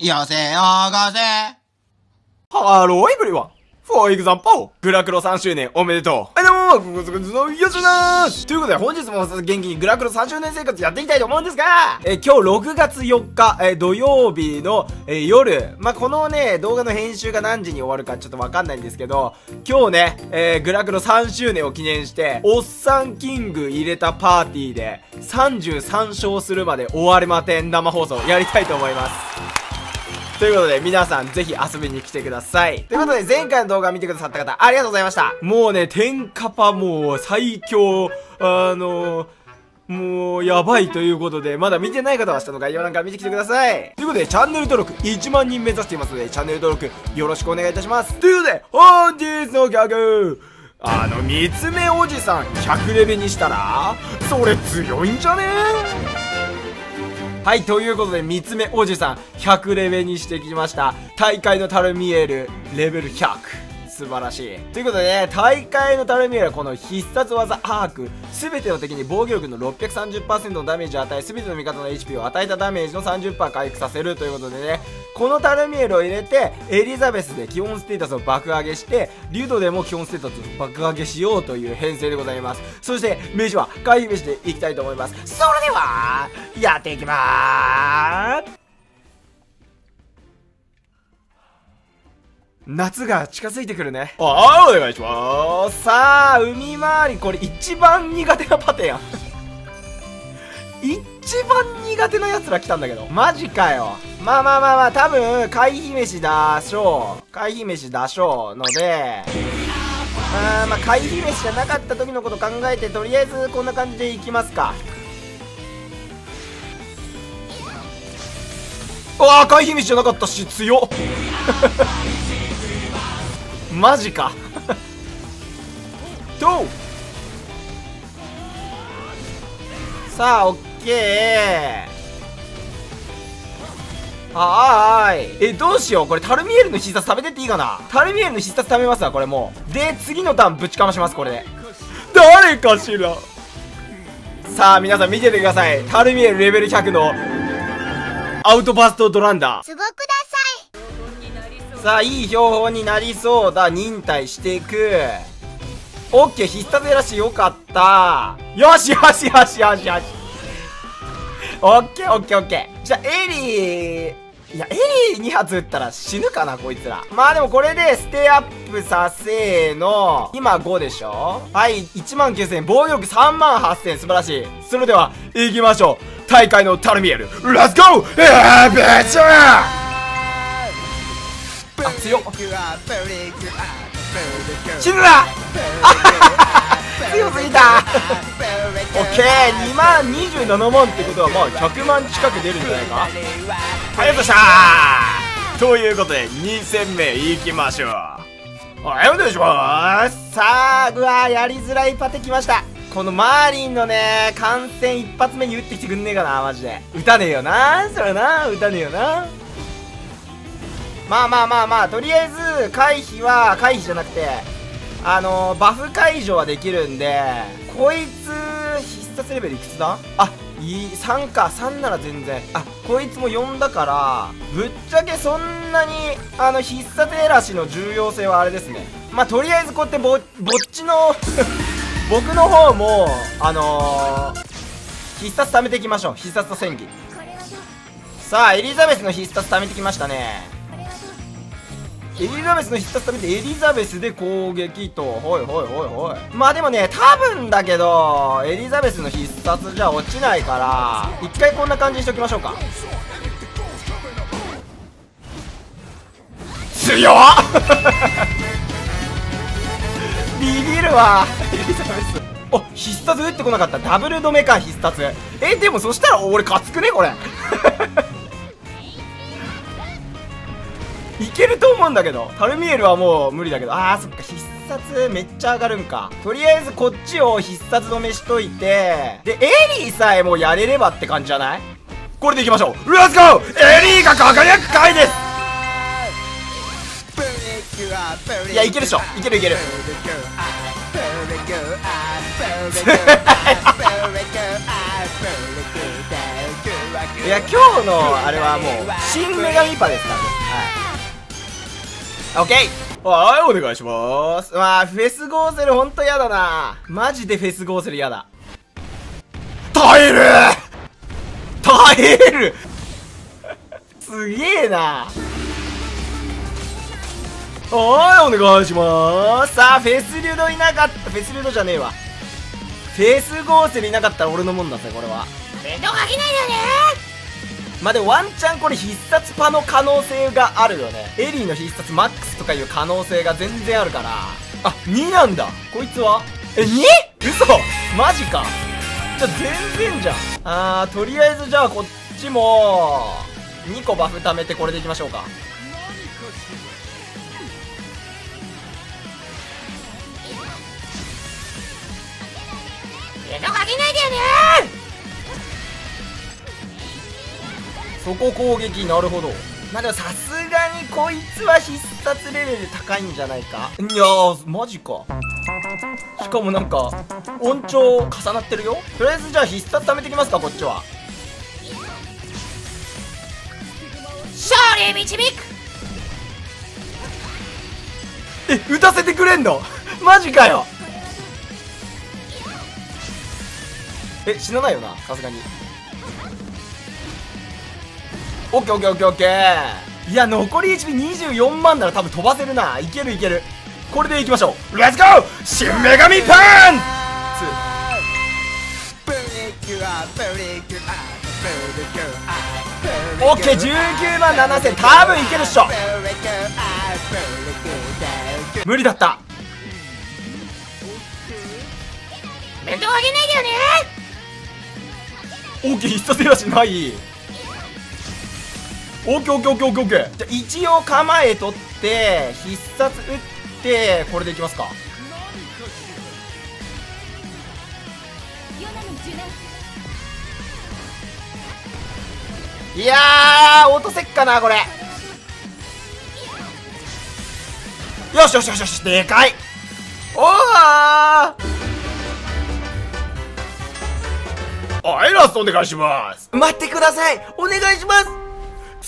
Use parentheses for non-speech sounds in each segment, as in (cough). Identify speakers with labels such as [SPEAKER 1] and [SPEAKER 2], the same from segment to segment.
[SPEAKER 1] よせよがせ。
[SPEAKER 2] Hello everyone For example, グラクロ3周年おめでとう。はい、どうも、グズグズのよしなーということで、本日も元気にグラクロ3周年生活やっていきたいと思うんですが、えー今日6月4日、えー土曜日の、えー夜、まあ、このね、動画の編集が何時に終わるかちょっとわかんないんですけど、今日ね、えグラクロ3周年を記念して、おっさんキング入れたパーティーで、33勝するまで終わりまてん生放送やりたいと思います。ということで、皆さんぜひ遊びに来てください。ということで、前回の動画見てくださった方、ありがとうございました。もうね、天カパもう最強、あのもう、やばいということで、まだ見てない方は下の概要欄から見てきてください。ということで、チャンネル登録1万人目指していますので、チャンネル登録よろしくお願いいたします。ということで、本日の企画あの、三つ目おじさん100レベにしたら、それ強いんじゃね？はい、ということで、3つ目おじさん、100レベルにしてきました。大会のたるみエル、レベル100。素晴らしい。ということでね、大会のタルミエルはこの必殺技アーク、すべての敵に防御力の630%のダメージを与え、すべての味方の HP を与えたダメージの30%回復させるということでね、このタルミエルを入れて、エリザベスで基本ステータスを爆上げして、リュドでも基本ステータスを爆上げしようという編成でございます。そして、名刺は回避飯でいきたいと思います。それでは、やっていきまーす夏が近づいてくるね。ああ、お願いします。さあ、海回り、これ一番苦手なパテやん。一番苦手な奴ら来たんだけど。マジかよ。まあまあまあまあ、多分、回避飯出しょう。回避飯出しょうので、あまあ、回避飯じゃなかった時のこと考えて、とりあえずこんな感じでいきますか。うわあ回避飯じゃなかったし、強っ。マジか。(laughs) とさあオッケー。はーい。えどうしよう。これタルミエルの必殺食べてっていいかな？タルミエルの必殺食べますわこれもう。で次のターンぶちかましますこれで。誰かしら？さあ皆さん見ててください。タルミエルレベル100のアウトバストドランダー。
[SPEAKER 3] すごくださ
[SPEAKER 2] あいい標本になりそうだ。忍耐していく。オッケー必殺らしよかった。よしよしよしよしよし。オッケーオッケーオッケー。じゃあエリーいやエリー2発撃ったら死ぬかなこいつら。まあでもこれでステアップさせーの。今5でしょ？はい1万9000防御力3万8000素晴らしい。それでは行きましょう。大会のタルミエル。レッツゴーえーべちゃあ強っ。死ぬな強すぎた。オッケー。2万27万ってことはまあ100万近く出るんじゃないか？ありがとうございましたということで2戦目いきましょう。はいお願いします。さあうわーやりづらいパテきました。このマーリンのね感染一発目に打ってきてくんねえかなマジで。打たねえよなそれな。打たねえよなまあまあまあまあとりあえず回避は回避じゃなくてあのー、バフ解除はできるんでこいつ必殺レベルいくつだ？あいい3か3なら全然。あこいつも4だからぶっちゃけそんなにあの必殺エラシの重要性はあれですね。まあとりあえずこうやってぼっちの (laughs) 僕の方もあのー、必殺貯めていきましょう。必殺と戦技。さあエリザベスの必殺貯めてきましたね。エリザベスの必殺食べてエリザベスで攻撃と。ほいほいほいほい。まあでもね多分だけどエリザベスの必殺じゃ落ちないから一回こんな感じにしておきましょうか。強っ！(laughs) ビビるわ。エリザベス。お必殺打ってこなかった。ダブル止めか必殺。えでもそしたら俺勝つくねこれ。いけると思うんだけど。タルミエルはもう無理だけど。あーそっか。必殺めっちゃ上がるんか。とりあえずこっちを必殺止めしといて。でエリーさえもやれればって感じじゃない？これでいきましょう。レッツゴーエリーが輝く回です。いやいけるでしょ。いけるいける。(laughs) いや今日のあれはもう新女神パですからね。はいオッケーはいお願いします。まあフェスゴーセルほんとやだな。マジでフェスゴーセルやだ。耐える。耐える。すげえな。はいお願いします。さあフェスリュドいなかった。フェスリュドじゃねえわ。フェスゴーセルいなかったら俺のもんだぜこれは。
[SPEAKER 3] 面倒かけないでよね。
[SPEAKER 2] まあ、でもワンチャンこれ必殺パの可能性があるよね。エリーの必殺マックスとかいう可能性が全然あるから。あ2なんだ。こいつは？え 2? 嘘！マジか。じゃあ全然じゃん。あーとりあえずじゃあこっちも2個バフ貯めてこれでいきましょうか。
[SPEAKER 3] 面倒かけないでよね
[SPEAKER 2] そこ攻撃なるほど。まあでもさすがにこいつは必殺レベル高いんじゃないか？いやーマジか。しかもなんか音調重なってるよ？とりあえずじゃあ必殺貯めてきますかこっちは。
[SPEAKER 3] 勝利導く！
[SPEAKER 2] え打たせてくれんの？マジかよ。え死なないよなさすがにオッケーオッケーオッケーオッケー。いや残り HP24 万なら多分飛ばせるな。いけるいける。これでいきましょう。レッツゴー新女神パンツオッケー19万7000多分いけるっしょ無理だった。
[SPEAKER 3] 面倒かけないでよね。
[SPEAKER 2] オッケー必殺手出しないオッケーオッケーオッケーオッケーオッケー。じゃあ一応構え取って必殺打ってこれでいきますか。いやー落とせっかなこれ。よしよしよしよしでかい。おー。はいラストお願いします。待ってください。お願いします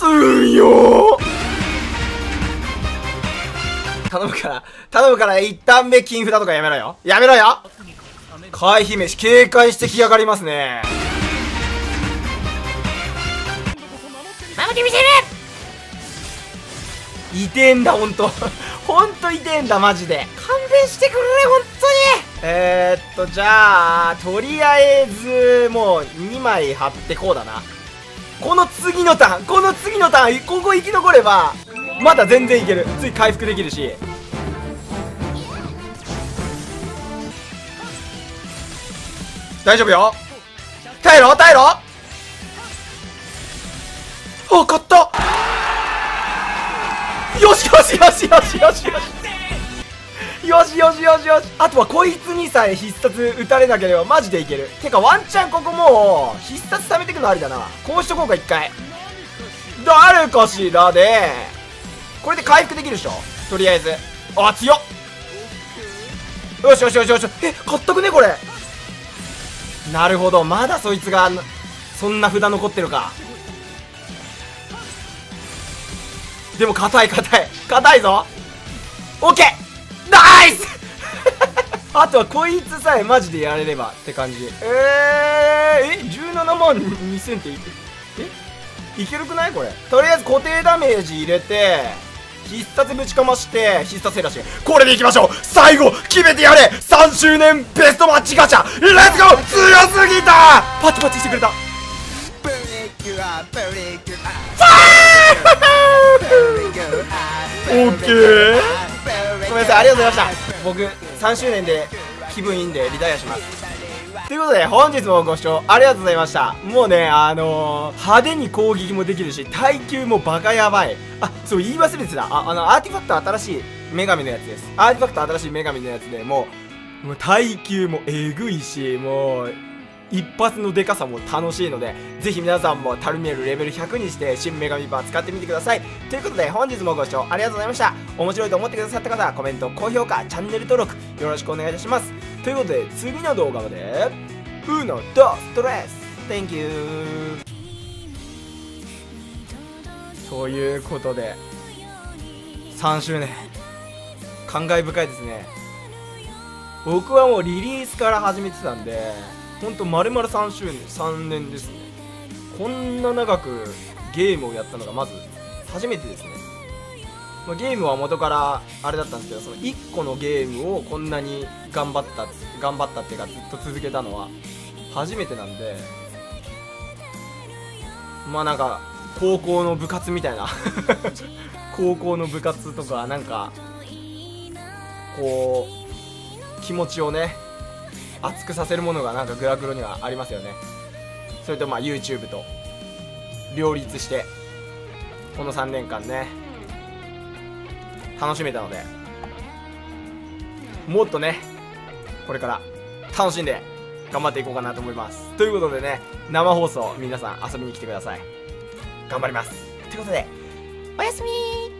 [SPEAKER 2] 強頼むから頼むから一旦目金札とかやめろよ。やめろよ。回避飯警戒してきやがりますね。
[SPEAKER 3] 守ってみせる。
[SPEAKER 2] 痛えんだほんと。(laughs) ほんと痛えんだマジで。勘弁してくれほんとに。えー、っとじゃあとりあえずもう2枚貼ってこうだなこの次のターンこの次のターンここ生き残ればまだ全然いける。次回復できるし。大丈夫よ。耐えろ耐えろ。あ勝った。よしよしよしよしよしよし。よしよしよしよし。あとはこいつにさえ必殺打たれなければマジでいける。てかワンチャンここもう必殺貯めてくのありだな。こうしとこうか一回。誰かしらでこれで回復できるでしょ。とりあえず。あ強っ。よしよしよしよし。え買ったくねこれ。なるほど。まだそいつがそんな札残ってるか。でも硬い硬い。硬いぞ。オッケー。ナイスあとはこいつさえマジでやれればって感じ。えー、え17万2000っていえ？いけるくないこれ？とりあえず固定ダメージ入れて必殺ぶちかまして必殺減らしこれでいきましょう。最後決めてやれ！3周年ベストマッチガチャ！レッツゴー！強すぎた！パチパチしてくれた。オッケーごめんなさい。ありがとうございました。僕3周年で気分いいんでリタイアします。ということで本日もご視聴ありがとうございました。もうねあのー、派手に攻撃もできるし耐久もバカやばい。あそう言い忘れてた。ああのアーティファクト新しい女神のやつです。アーティファクト新しい女神のやつでもうもう耐久もえぐいしもう一発のデカさも楽しいのでぜひ皆さんもタルミエルレベル100にして新女神パ使ってみてください。ということで本日もご視聴ありがとうございました。面白いと思ってくださった方はコメント高評価チャンネル登録よろしくお願いいたします。ということで次の動画まで Uno, dos, tres. Thank you. ということで3周年。感慨深いですね。僕はもうリリースから始めてたんでほんと丸々3周年3年ですね。こんな長くゲームをやったのがまず初めてですね、まあ、ゲームは元からあれだったんですけどその1個のゲームをこんなに頑張った頑張ったっていうかずっと続けたのは初めてなんでまあなんか高校の部活みたいな (laughs) 高校の部活とかなんかこう気持ちをね熱くさせるものがなんかグラクロにはありますよね。それとまあ YouTube と両立してこの3年間ね楽しめたのでもっとねこれから楽しんで頑張っていこうかなと思います。ということでね生放送皆さん遊びに来てください。頑張ります。ということで
[SPEAKER 3] おやすみ